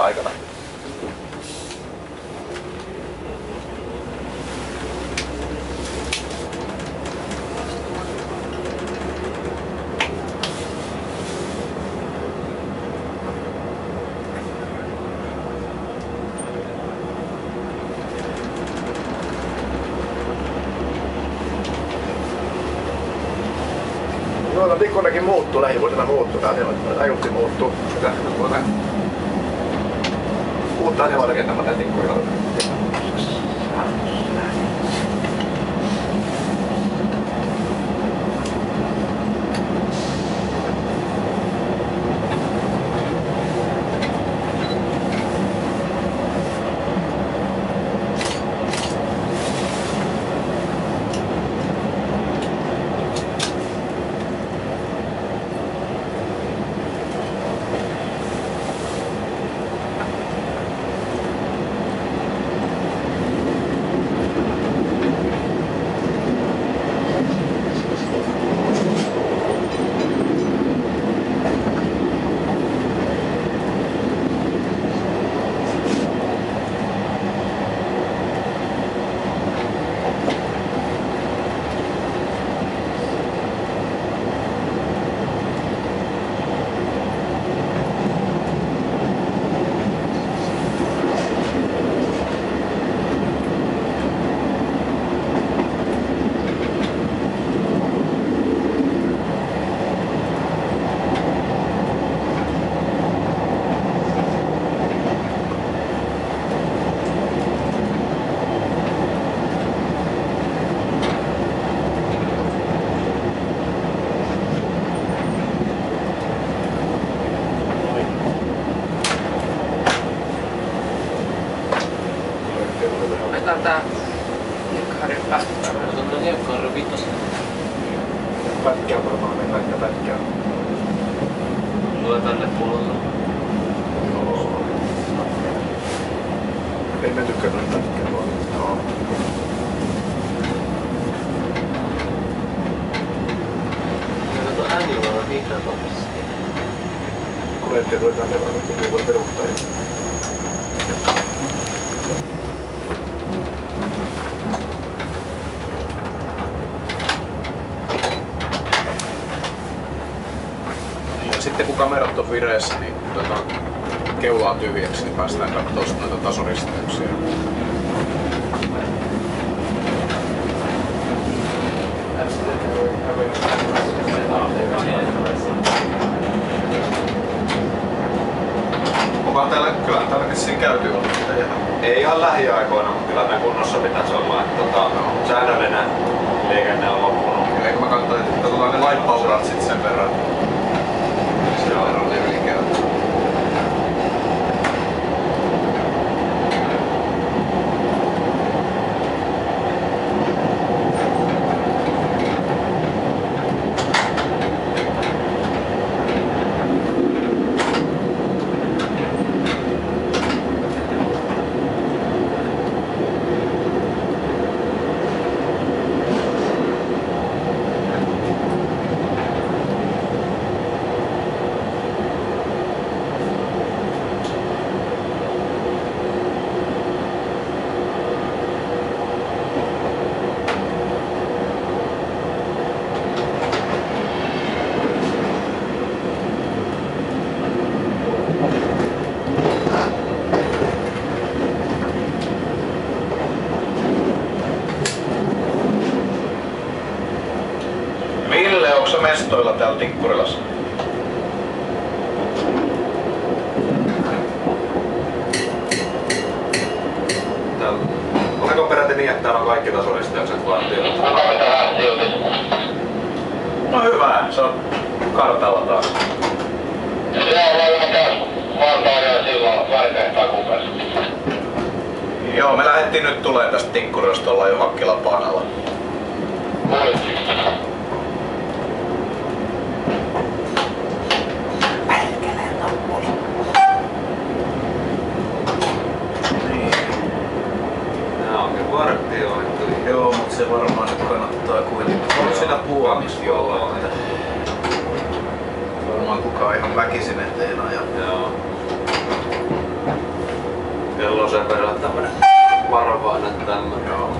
は相方こんだけもっとない、俺らもっと、あれは、あれもっと、だから、こうな。Rajusti muuttuu. Sitä tuota, uutta asemalrakentamaa tää Tikkurilla. Otetaan tää Harry päästä. Se on hiekkaarro vitosen. Pätkää varmaan mennään ja pätkää. Tulee tänne puolelle. Joo. Ei me tykkää noin pätkää vaan. Joo. Ja kato Kuljetti tulee tänne että voi perustaa. Ja sitten kun kamerat on vireessä, niin tota, keulaa tyhjäksi, niin päästään katsomaan noita tasoristeyksiä. Onkohan täällä, kyllä täällä vissiin käyty ihan. Ei ihan lähiaikoina, mutta kyllä tämä kunnossa pitäisi olla. Että, tota, säännöllinen liikenne on loppunut. Eikö mä katsoin, että otetaan ne laippaurat sit sen verran. Sen verran ne yli käy. Ville, onko se Tikkurilassa? Täällä- Oliko peräti niin, että täällä on kaikki tasoristeykset vartioitu? No hyvä, se on kartalla taas. Joo, me lähdettiin nyt tulee tästä Tikkurilasta, ollaan jo Hakkilan paanalla. Nää vartioitu. Joo, mutta se varmaan nyt kannattaa kuitenkin. On siinä puoliksi Joo. että varmaan kukaan ihan väkisin eteen aja. Joo. Kello on sen verran tämmönen varovainen tämmönen. Joo.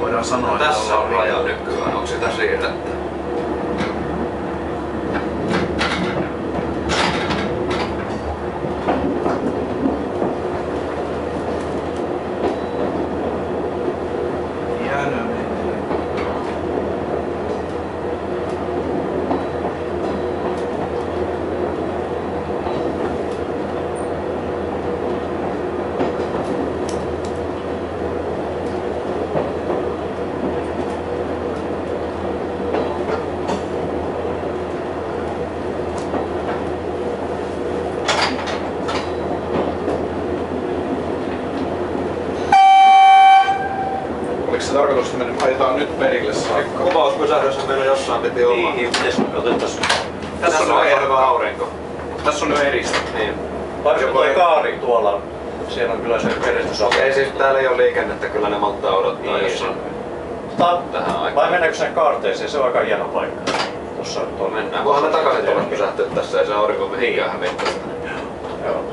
Voidaan sanoa, että Tässä on raja nykyään, onko sitä siirretty? Jäänyt menee. Oliko se tarkoitus, että me ajetaan nyt perille saakka? Kuvauspysähdys meillä jossain piti olla. Niin, pitäis otettais... Tässä on, on aika eri, hyvä aurinko. tässä on nyt eristä. Niin. Vaikka Joko toi ei- kaari tuolla, siellä on kyllä se peristys Ei siis täällä ei ole liikennettä, kyllä ne malttaa odottaa Niin. jossain. Ta- Tähän aikaan. vai mennäänkö sinne kaarteeseen? Se on aika hieno paikka. Tuossa tuolla Mennään. Kunhan me takaisin tuolla pysähtyä tässä, ei se aurinko mihinkään hävittää. Joo.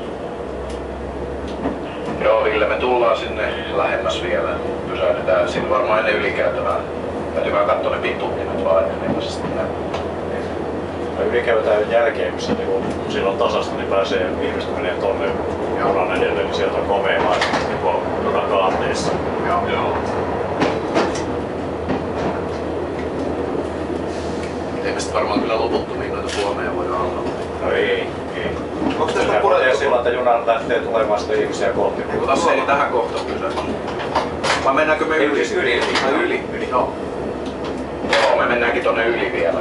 Joo, Ville, me tullaan sinne lähemmäs vielä. Pysähdytään siinä varmaan ennen ylikäytävää. Täytyy vaan katsoa ne pituttimet vaan ennen kuin se sitten näkyy. Ja ylikäytään jälkeen, kun se niinku, silloin tasasta, niin pääsee ihmiset menee tonne junan edelle, niin sieltä on komea maista niinku junan kaarteissa. Joo. Joo. Ei me sitten varmaan kyllä loputtomiin noita Suomea voi olla. No ei, ei. Onko tästä Sitä purettu? että juna lähtee tulemaan sitten ihmisiä kohti. Ota se ei tähän kohtaan pysähdy. Vai mennäänkö me yli? Yli, yli. Ai, yli. yli. Joo. Joo, me mennäänkin tonne yli vielä.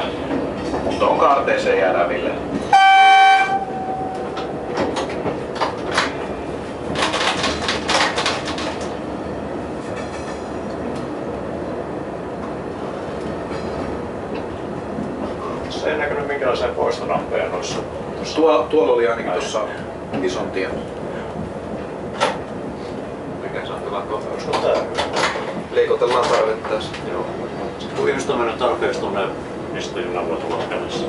Mutta on kaarteeseen jäädään Ville. Se ei näkynyt minkälaisia poistonappeja noissa. Tuo, tuolla oli ainakin tuossa ison tien. Mikä se on hyvä kohta? Olisiko tää hyvä? Liikutellaan tarvittaessa. Joo. Kun ihmiset on mennyt tarpeeksi tuonne, niin sitten juna voi tulla kädessä.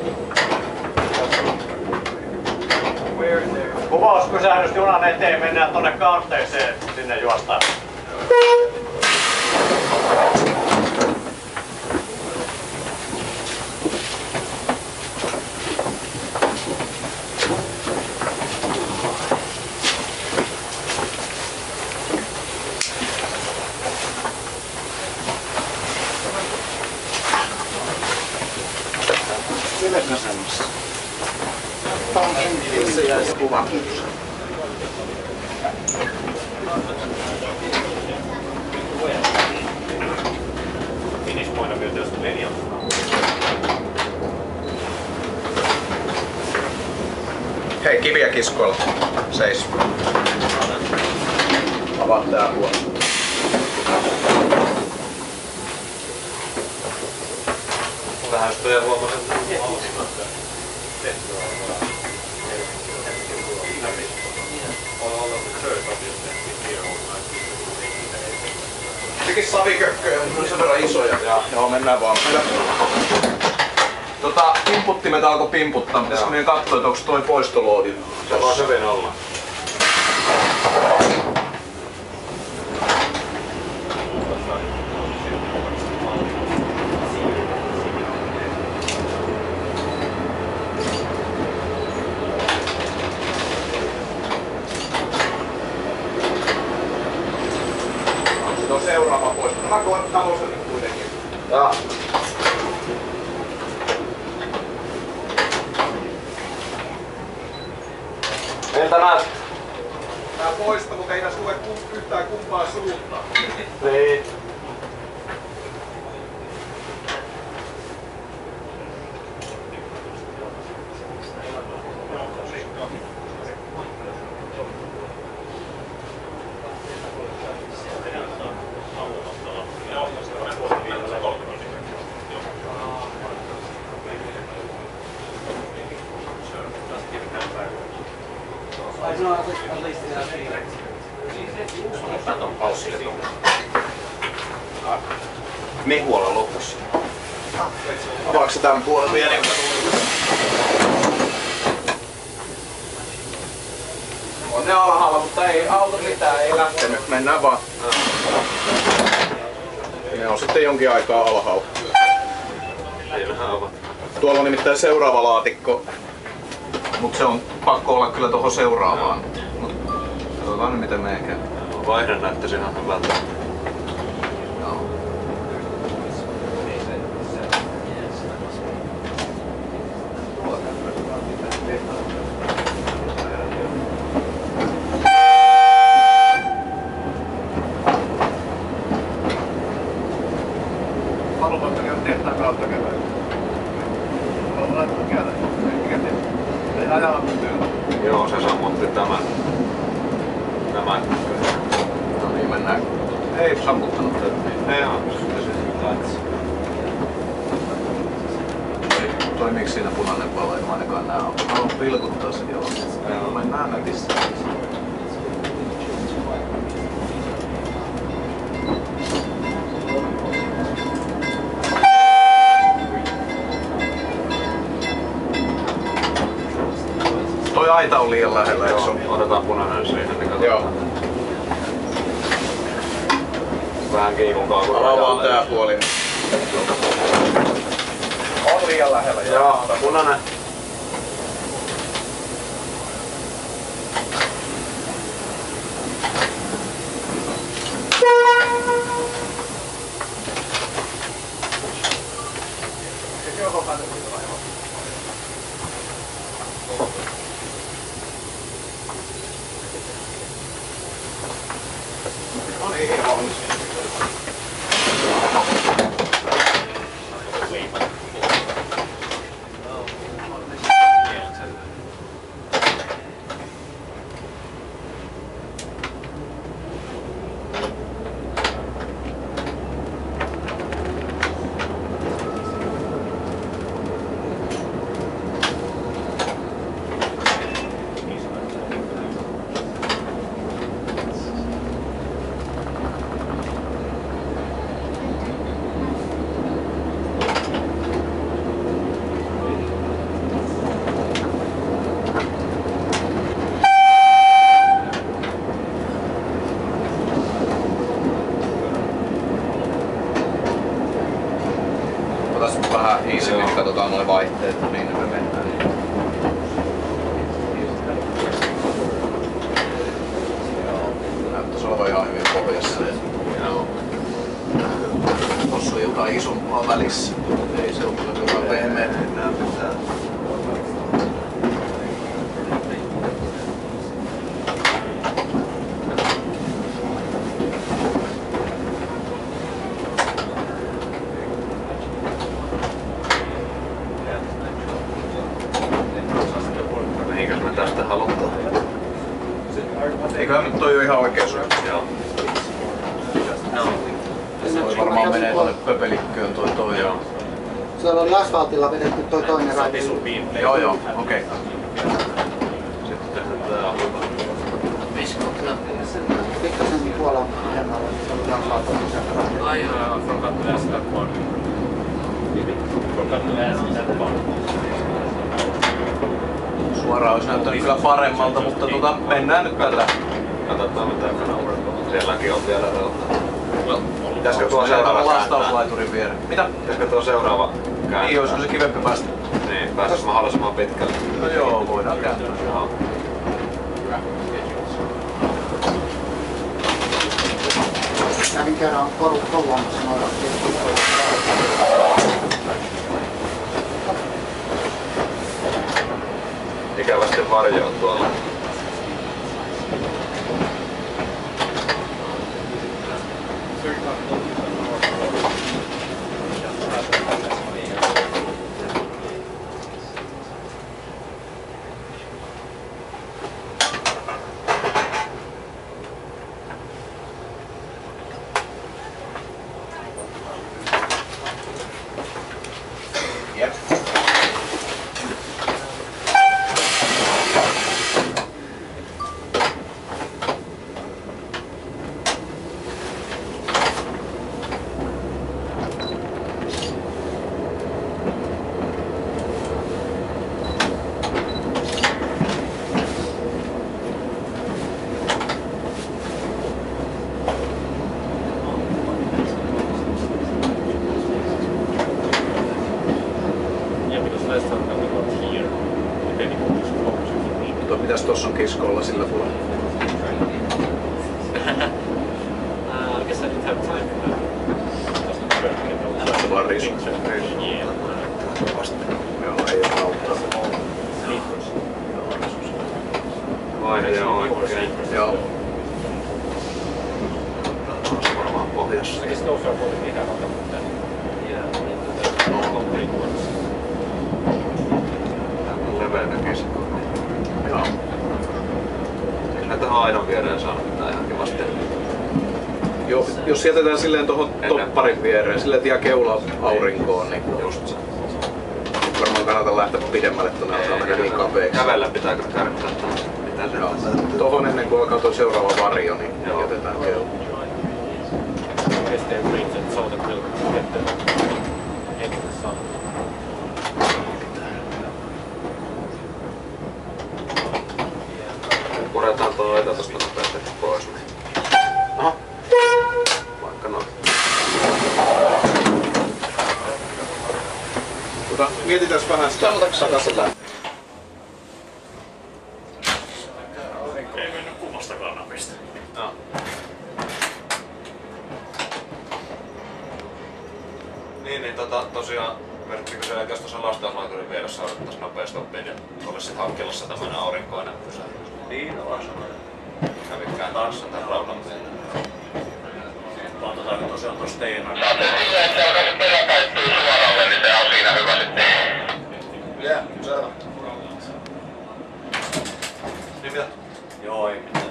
Kuvauspysähdys junan eteen, mennään tonne kaarteeseen, sinne juostaan. Hei, kiviä kiskoilla. Seis. Avaa tää huone. Lähestyy ja huomasin. Tekis savikökköjä, mutta ne on sen verran isoja. Joo, mennään vaan. Tota, pimputtimet alkoi pimputtaa. Pitäisikö meidän katsoa, että onko toi poistoloodi? Se voi hyvin olla. Seuraava poisto. Mä koen talossa nyt kuitenkin. Ja. Miltä näet? Tää poisto, mutta ei tässä ku- yhtään kumpaa suuntaan. Niin. Mehuola lopussa. Avaako se tämän puolen vielä? On ne alhaalla Mutta ei auto mitään, ei lähtenyt. Mennään vaan. Ne on sitten jonkin aikaa alhaalla. Ovat. Tuolla on nimittäin seuraava laatikko. Mut se on pakko olla kyllä tuohon seuraavaan. Mut katsotaan nyt miten meidän käy. Vaihde näyttäisi ihan hyvältä. Joo. Haluatko käydä tehtaan kautta käydä? Ollaan käydä. Mikä te? Ei ajalla työllä. Joo, se sammutti tämän. Tämän. No niin, mennään. Ei sammuttanut tätä. Ei ihan pysty se laitsi. Toimiiko siinä punainen valo? En mä ainakaan näe. Haluan pilkuttaa sen joo. Joo. Mennään netissä. Aita on liian lähellä, eikö otetaan punainen siihen, niin katsotaan. Joo. Vähän kiikukaa kun Avaa tää puoli. On liian lähellä. Joo, punainen. Joo joo, okei. Sitten tää. Pikkasen tuolla se. Ai joo, one. Suoraan olisi näyttänyt kyllä paremmalta, mutta tota, mennään nyt tällä. Katsotaan mitä Sielläkin on vielä rautaa. Pitäisikö tuo seuraava kääntää? lastauslaiturin viereen? Mitä? Pitäisikö tuo seuraava kääntää? Niin, olisiko se kivempi päästä? Pääsis mahdollisimman pitkälle. No joo, voidaan kääntää. Joo. Kävin kerran koru kouluamassa noilla. Ikävästi varjo on tuolla. Jätetään silleen tuohon topparin viereen, silleen että jää keula aurinkoon, niin Just se. varmaan kannata lähteä pidemmälle tuonne alkaa mennä niin kapeiksi. Kävellä pitää kyllä kärkkää. Tuohon ennen kuin alkaa tuo seuraava varjo, niin Joo. jätetään keula. I guess they arranged it so that vähän sitä takaisin. Ei mennyt kummastakaan napista. Joo. Niin, niin tota, tosiaan verrattiin se, että jos tuossa lastauslaiturin vieressä odottaisiin nopea stoppi, niin olisi sitten hankkilassa tämmöinen aurinkoinen pysähdys. Niin, on. Kävikään taas tämän raudan Katsotaanko tosiaan tuossa teidän Mitä? Joo, ei mitään.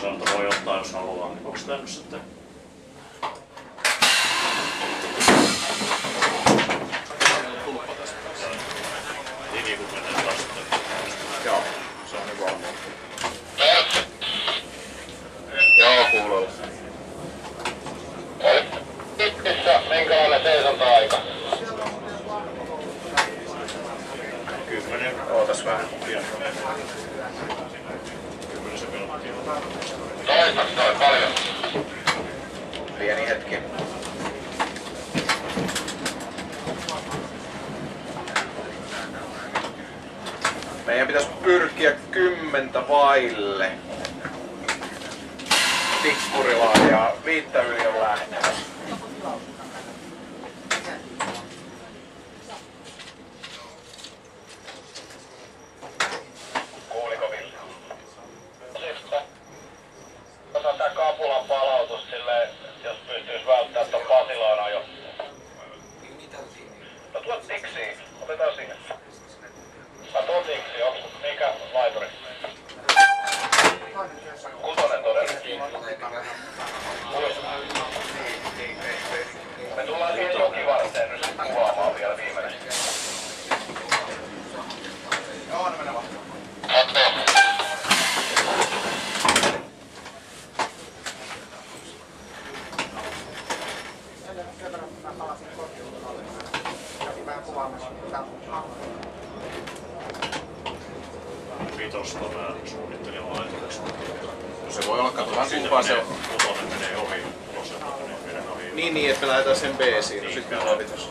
Sanotaan, voi ottaa jos haluaa. niin Onks tää nyt sitten? Tili kun menee taas sitten. Joo, se on niin valmiin. Joo, kuuluu. Minkälainen seisonta-aika? Kymmenen. Ootas vähän. Kymmenisen minuuttia. Toistaks toi paljon. Pieni hetki. Meidän pitäisi pyrkiä kymmentä vaille. Tikkurilaan ja viittä yli on lähtenyt. Kuuliko Ville? Sitten otan tää kapulan palautus silleen, jos pystyis välttää ton Basiloina jo. No tuot tiksi, otetaan siihen. Mä tuon tiksi, onks mikä laituri? Kutonen todella. Me tullaan siihen jokivarteen nyt sitten kuvaamaan vielä viimeinen. Joo, ne menee vaan. Vitosta mä suunnittelin laiturista. Se voi olla, katsotaan kumpaa se on. Kutonen menee ohi. Kutosen menee ohi. Niin, niin, että me lähdetään sen B-siin. No sitten me ollaan vitossa.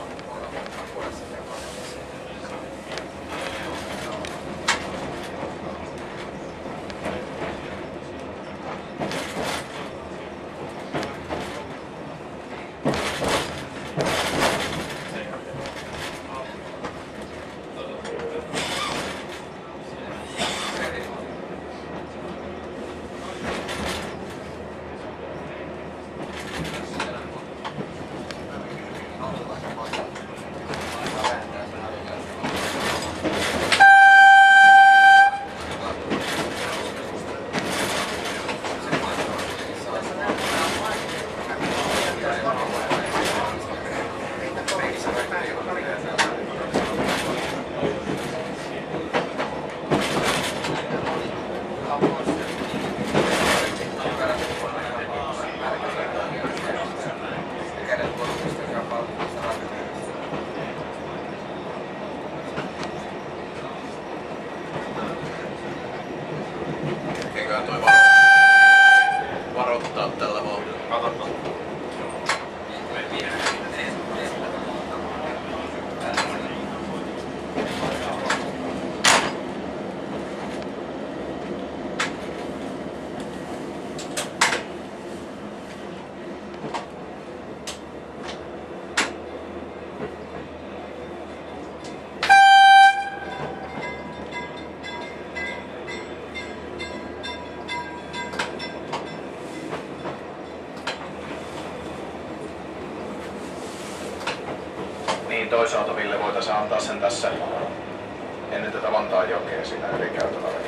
Eiköhän toi varo... varoittaa tällä vauhdilla. Katsotaan. Niin toisaalta Ville voitaisiin antaa sen tässä ennen tätä Vantaan jokea siinä ylikäytävällä.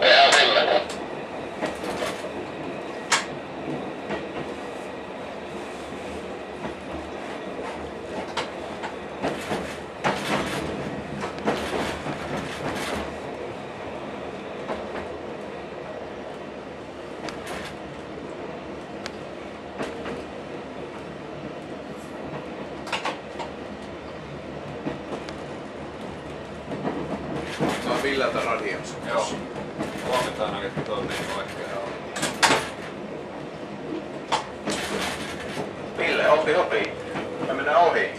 Tehdään sillä. Se on Villeltä radiossa. Joo. Huomenta ainakin, että toimii oikein. Ville, hopi hopi. Me mennään ohi.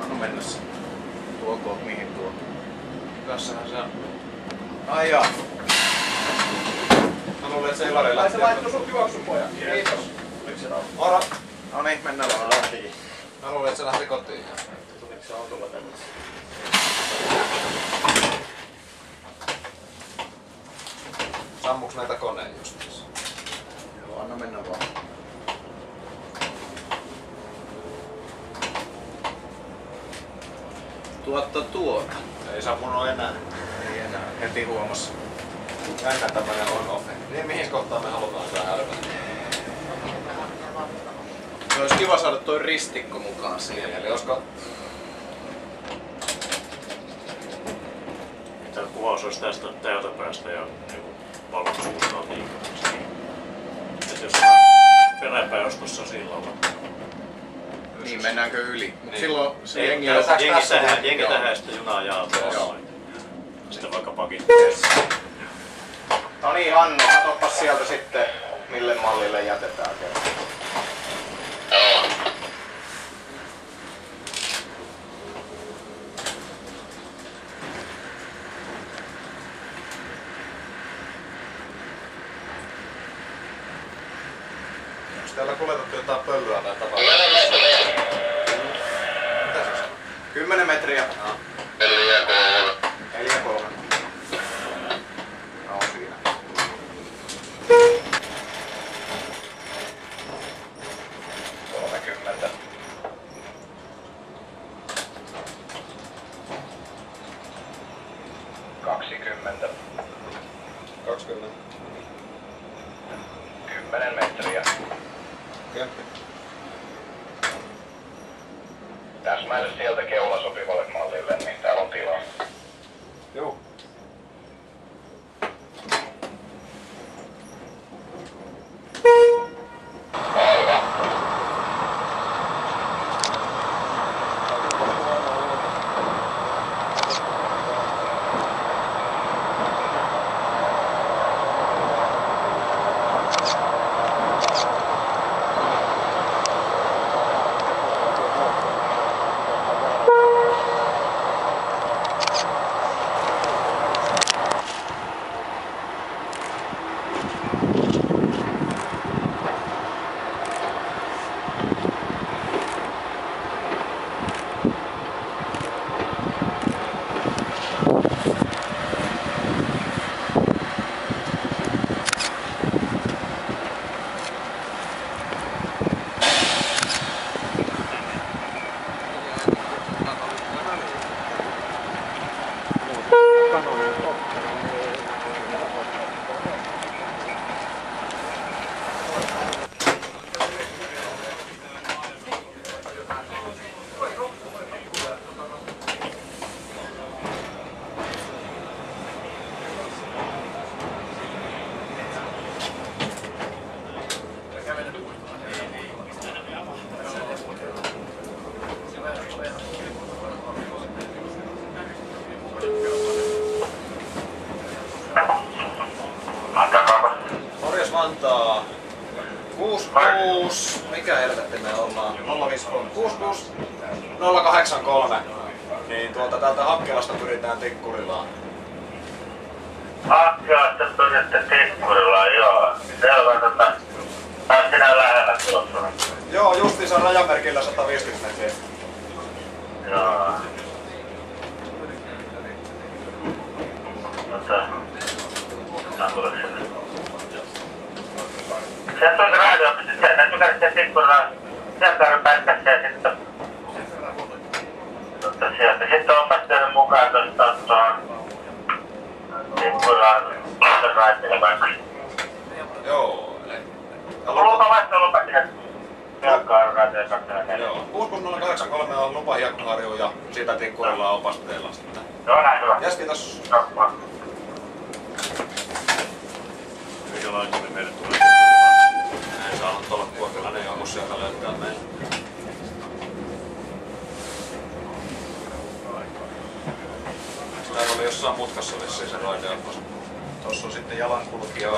Anna mennä se. Tuoko mihin tuo? Tässähän se on. Ai jaa. Mä luulen, että se Ilari Ai lähti. se laittoi sut juoksupojan. Kiitos. Moro! No niin, mennään vaan. Mä luulen, että se lähti kotiin. Tuliko se autolla tänne? Sammuks näitä koneen justiinsa? Joo, anna mennä vaan. Tuotta tuota. Ei sammunut enää. Ei enää. Heti huomas. Jännä tämmönen on off. Niin mihin kohtaan me halutaan sitä hälvetä? Se olisi kiva saada toi ristikko mukaan siihen. Eli olisiko Tämä kuvaus olisi tästä täältä päästä ja niinku suuntaan liikkeeksi. Et jos peräpäin olisi tuossa sillalla. Niin, mennäänkö yli? Mut Niin. silloin se Ei, jengi on... jengi, tässä? tähän, jengi Joo. tähän ja sitten junaa jaa Joo. tuossa. Sitten vaikka pakit. No niin, Hannu, katsopas sieltä sitten, mille mallille jätetään kerran. Onko täällä kuljetettu jotain pölyä tai? Kymmenen metriä. Mitä se on? 10 metriä. Neljä kolme. 4 3. No siinä. Kolmekymmentä. Kaksikymmentä. 20. Kymmenen metriä. Kemppi. Täsmäile sieltä keula sopivalle mallille, niin täällä on tilaa. Joo. Morjes Vantaa. 66. Mikä helvetti me ollaan? 053. 66 083. Niin tuolta täältä Hakkilasta pyritään Tikkurilaan. Hakkilasta pyritte Tikkurilla, joo. Selvä, tota. Tää sinä lähellä tuossa. Joo, justiinsa rajamerkillä 150 metriä. Naapurissa. Sieltä on radio, sieltä täytyy käydä sieltä ikkunaa. Sieltä käydä pätkässä ja sitten... Mutta sieltä sitten opettajan mukaan tuosta tuohon. Joo. Lupa vasta lupa Joo, 6083 on lupa Hiekkaharju ja siitä Tikkurilla on opasteella sitten. Joo, näin hyvä. Jes, kiitos. Minkälainen meille tulee? En saanut jonkun sieltä löytää meillä. Täällä oli jossain mutkassa vissiin se. Tossa on sitten jalankulkija.